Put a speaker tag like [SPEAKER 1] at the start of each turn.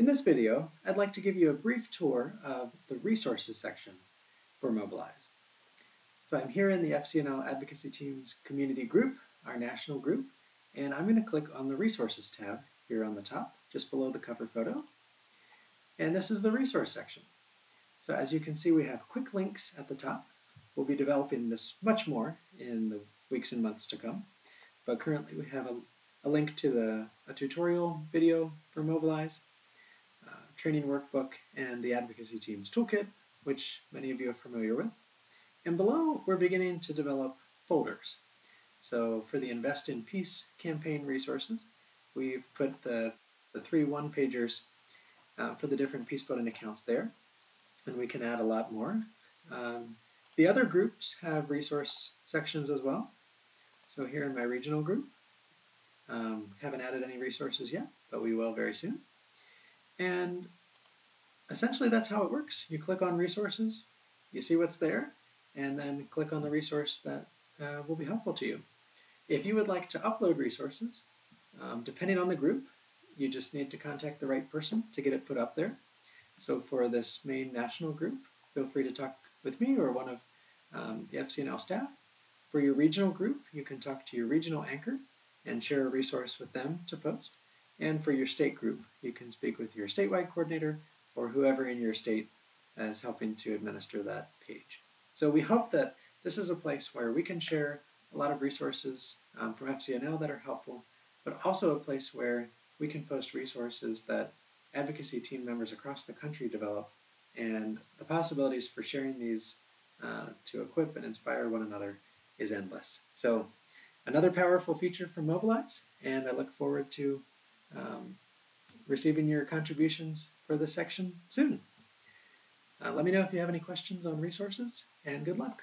[SPEAKER 1] In this video, I'd like to give you a brief tour of the resources section for Mobilize. So I'm here in the FCNL Advocacy Team's community group, our national group, and I'm going to click on the resources tab here on the top, just below the cover photo. And this is the resource section. So as you can see, we have quick links at the top. We'll be developing this much more in the weeks and months to come. But currently we have a, a link to the, a tutorial video for Mobilize, training workbook, and the advocacy team's toolkit, which many of you are familiar with. And below, we're beginning to develop folders. So for the Invest in Peace campaign resources, we've put the, the three one-pagers uh, for the different peace building accounts there, and we can add a lot more. Um, the other groups have resource sections as well. So here in my regional group, um, haven't added any resources yet, but we will very soon. And essentially that's how it works. You click on resources, you see what's there, and then click on the resource that uh, will be helpful to you. If you would like to upload resources, um, depending on the group, you just need to contact the right person to get it put up there. So for this main national group, feel free to talk with me or one of um, the FCNL staff. For your regional group, you can talk to your regional anchor and share a resource with them to post. And for your state group, you can speak with your statewide coordinator or whoever in your state is helping to administer that page. So we hope that this is a place where we can share a lot of resources um, from FCNL that are helpful, but also a place where we can post resources that advocacy team members across the country develop, and the possibilities for sharing these uh, to equip and inspire one another is endless. So another powerful feature from Mobilize, and I look forward to um, receiving your contributions for this section soon. Uh, let me know if you have any questions on resources, and good luck.